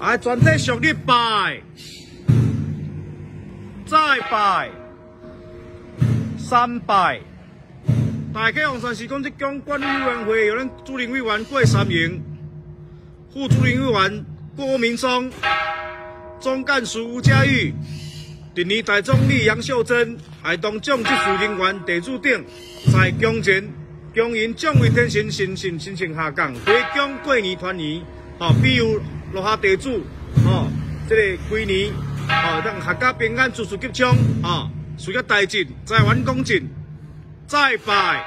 来，全体上礼拜，再拜，三拜。大家王算是讲，这讲管理委员会有咱主任委员郭三营，副主任委员郭明松，总干事吴佳玉，第二大总理杨秀珍，还同奖技术人员地主等，在江前。江因奖为天神神神神圣下降，回江过年团圆。哦，比如落下地主，哦，这个规年，哦，让客家平安、住宿吉祥，哦，需要大进，再完恭敬，再拜，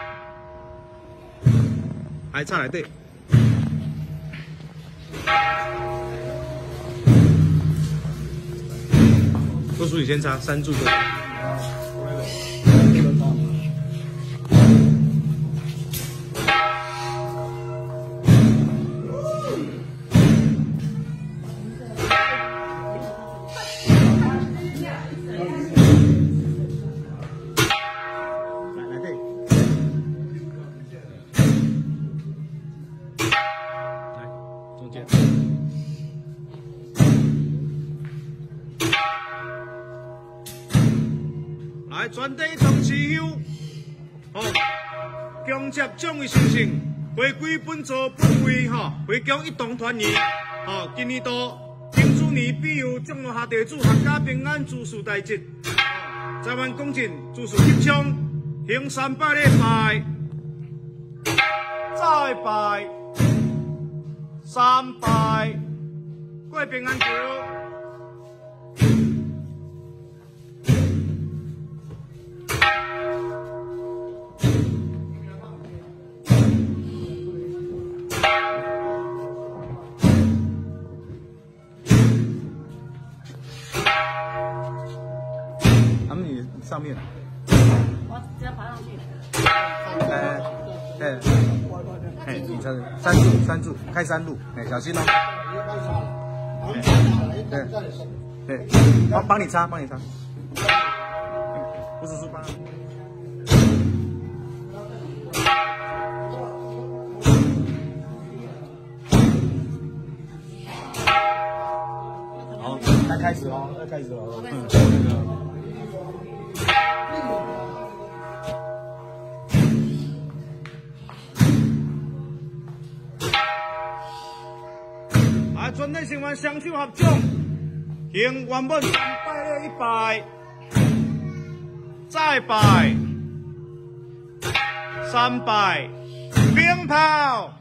还差来底，多数你先插，三柱的。来，全体同持休，哦，强接奖位神圣，回归本座本位，回疆一同团圆，哦，今年度金猪年必有降落下地主，阖家平安，诸事大吉，在万恭敬，诸事吉祥，行三拜礼拜，再拜，三拜，过平安桥。上面，我直接爬上去。哎，哎，哎，你这三柱，三柱，开三路，哎，小心哦。对，对，帮帮你擦，帮你擦。吴叔叔帮。好，要开始哦，要开始喽。嗯。全体成员双手合掌，行原本三拜了一拜，再拜，三拜，鞭炮。